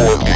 for